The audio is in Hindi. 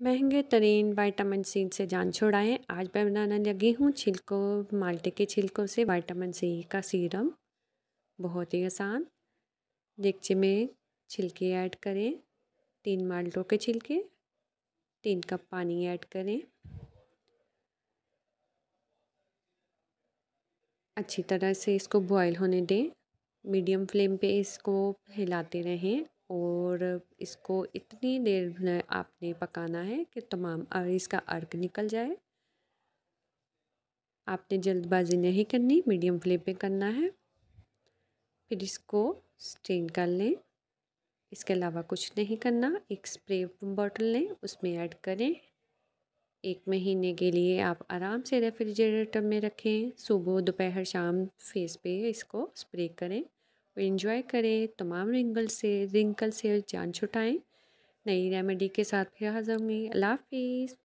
महँगे तरीन वाइटामिन सी से जान छुड़ाएँ। आज मैं बनाने लगी हूँ छिलकों, माल्टे के छिलकों से वाइटामिन सी का सीरम। बहुत ही आसान। देखिए में छिलके ऐड करें। तीन माल्टों के छिलके। तीन कप पानी ऐड करें। अच्छी तरह से इसको बॉईल होने दें। मीडियम फ्लेम पे इसको हिलाते रहें। और इसको इतनी देर आपने पकाना है कि तमाम इसका अर्क निकल जाए। आपने जल्दबाजी नहीं करनी, मीडियम फ्लेम पे करना है। फिर इसको स्टेन कर लें। इसके अलावा कुछ नहीं करना। एक स्प्रे बॉटल लें, उसमें ऐड करें। एक महीने के लिए आप आराम से रेफ्रिजरेटर में रखें। सुबह दोपहर शाम फेस पे इसको स्प्रे करें। इन्जॉय करें, तमाम रिंगल से रिंकल से जान छुटाएँ। नई रेमेडी के साथ फिर हाजिर होंगी। अल्लाह हाफिज़।